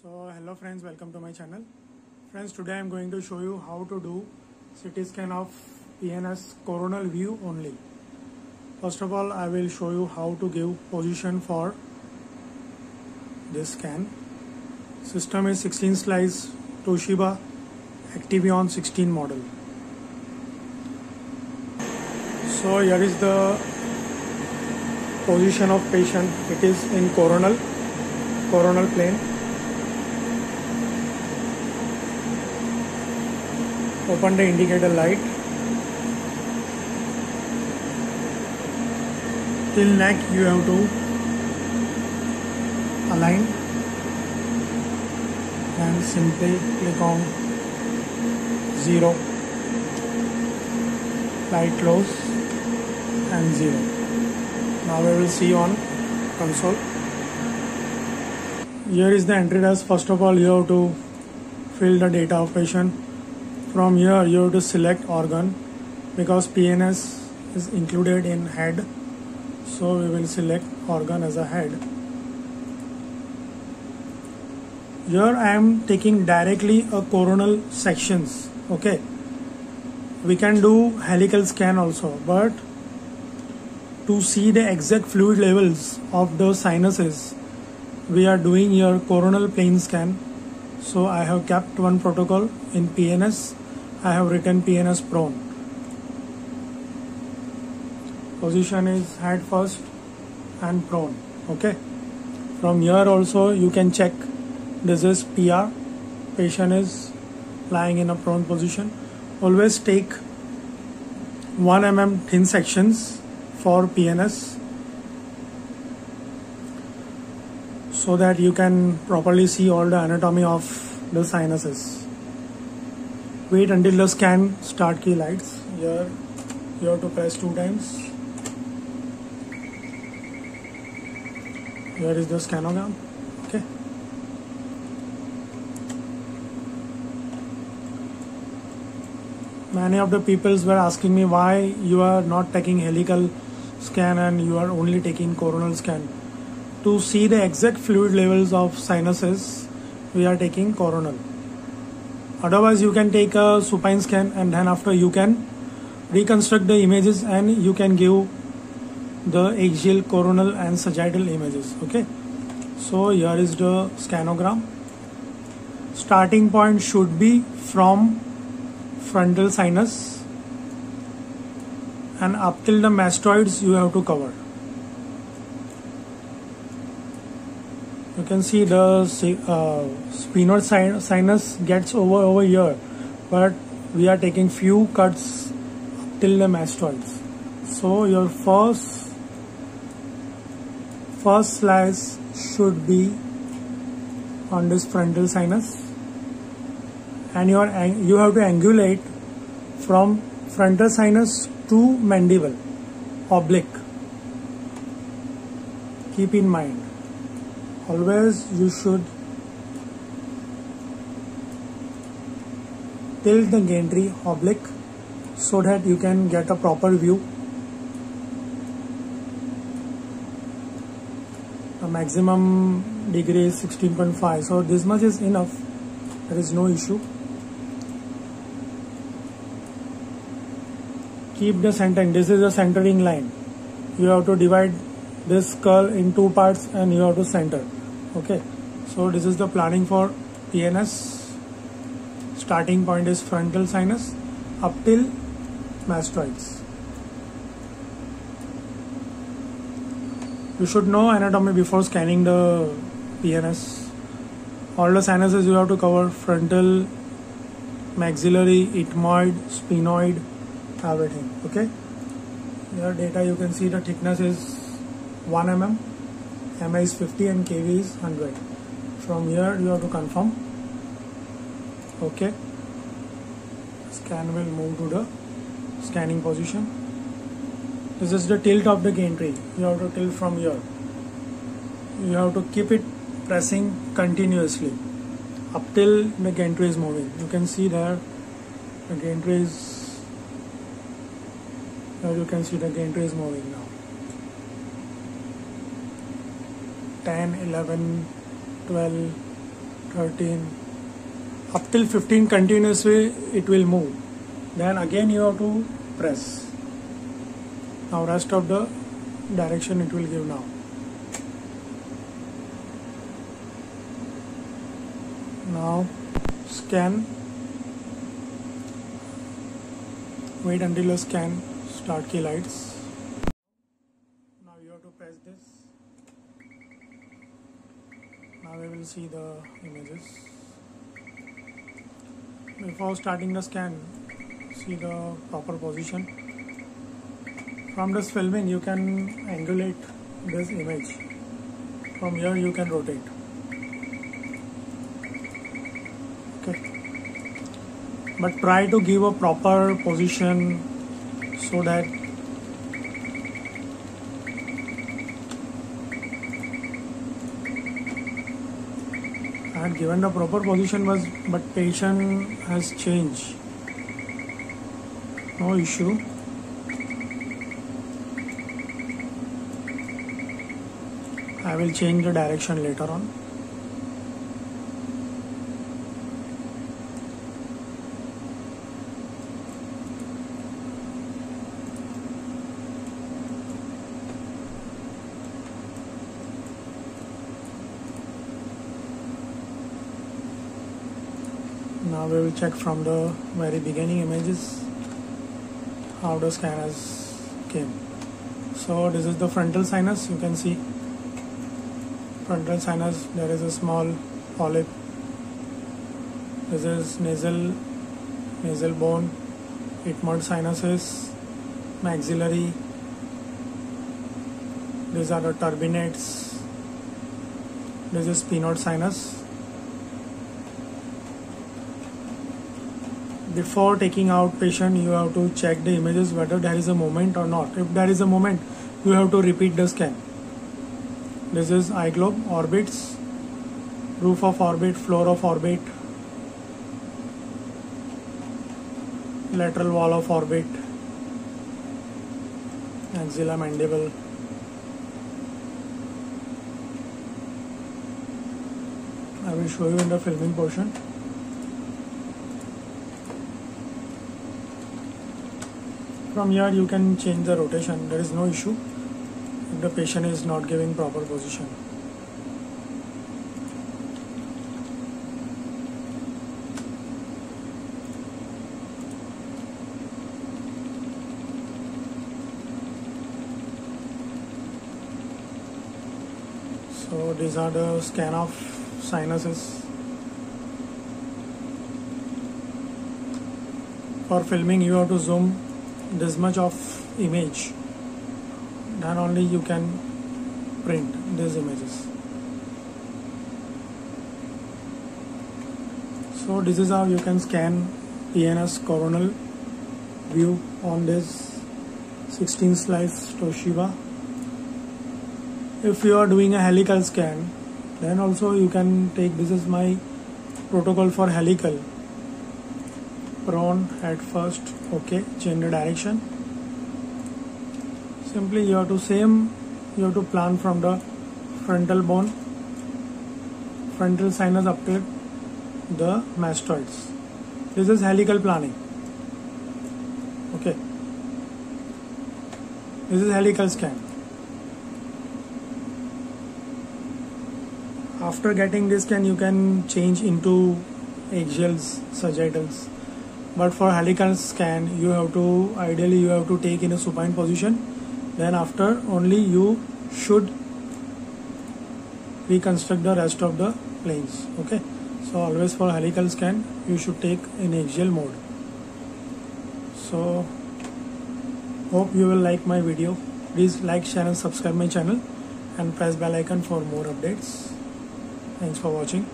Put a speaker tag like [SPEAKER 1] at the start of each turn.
[SPEAKER 1] So hello friends, welcome to my channel. Friends, today I am going to show you how to do CT scan of PNS coronal view only. First of all, I will show you how to give position for this scan. System is 16 slice Toshiba Activion 16 model. So here is the position of patient. It is in coronal, coronal plane. Open the indicator light. Till neck you have to align and simply click on 0 light close and 0 now we will see on console. Here is the entry task first of all you have to fill the data of patient from here you have to select organ because PNS is included in head. So we will select organ as a head. Here I am taking directly a coronal sections okay? We can do helical scan also but to see the exact fluid levels of the sinuses we are doing here coronal plane scan. So I have kept one protocol in PNS I have written PNS prone. Position is head first and prone okay? From here also you can check. This is PR patient is lying in a prone position. Always take 1 mm thin sections for PNS so that you can properly see all the anatomy of the sinuses wait until the scan start key lights. Here you have to press two times. Here is the scanogram. Okay. Many of the peoples were asking me why you are not taking helical scan and you are only taking coronal scan. To see the exact fluid levels of sinuses we are taking coronal otherwise you can take a supine scan and then after you can reconstruct the images and you can give the axial coronal and sagittal images okay? So here is the scanogram. Starting point should be from frontal sinus and up till the mastoids you have to cover you can see the uh, sphenoid sinus gets over over here but we are taking few cuts till the mastoids. So your first first slice should be on this frontal sinus. And you, are, you have to angulate from frontal sinus to mandible oblique. Keep in mind always you should tilt the gantry oblique so that you can get a proper view. The maximum degree is 16.5 so this much is enough. There is no issue. Keep the centering. This is the centering line. You have to divide this curl in two parts and you have to center okay. So this is the planning for PNS starting point is frontal sinus up till mastoids. You should know anatomy before scanning the PNS all the sinuses you have to cover frontal maxillary ethmoid sphenoid everything. Okay? Your data you can see the thickness is 1 mm MI is 50 and KV is 100 from here you have to confirm. Okay. Scan will move to the scanning position. This is the tilt of the gantry. You have to tilt from here. You have to keep it pressing continuously up till the gantry is moving. You can see there the gantry is now you can see the gantry is moving now 10 11 12 13 up till 15 continuously it will move. Then again you have to press. Now rest of the direction it will give now. Now scan. Wait until the scan start key lights now you have to press this now we see the images. Before starting the scan see the proper position. From this filming you can angulate this image. From here you can rotate. Okay. But try to give a proper position so that Had given the proper position was but patient has changed. No issue. I will change the direction later on now we will check from the very beginning images how the scanners came. So this is the frontal sinus you can see. Frontal sinus there is a small polyp. This is nasal nasal bone. Ethmoid sinuses maxillary. These are the turbinates. This is sphenoid sinus before taking out patient you have to check the images whether there is a moment or not. If there is a moment you have to repeat the scan. This is eye globe orbits roof of orbit floor of orbit lateral wall of orbit maxilla mandible. I will show you in the filming portion from here you can change the rotation. There is no issue if the patient is not giving proper position. So these are the scan of sinuses for filming. You have to zoom this much of image. Then only you can print these images. So this is how you can scan PNS coronal view on this 16 slice Toshiba. If you are doing a helical scan then also you can take this is my protocol for helical. Prone at first okay change the direction. Simply you have to same you have to plan from the frontal bone frontal sinus up to the mastoids. This is helical planning. Okay. This is helical scan. After getting this scan you can change into axials sagittals but for helical scan you have to ideally you have to take in a supine position. Then after only you should reconstruct the rest of the planes okay? So always for helical scan you should take in axial mode. So hope you will like my video. Please like share and subscribe my channel and press bell icon for more updates. Thanks for watching